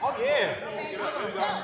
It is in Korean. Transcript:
어, 예.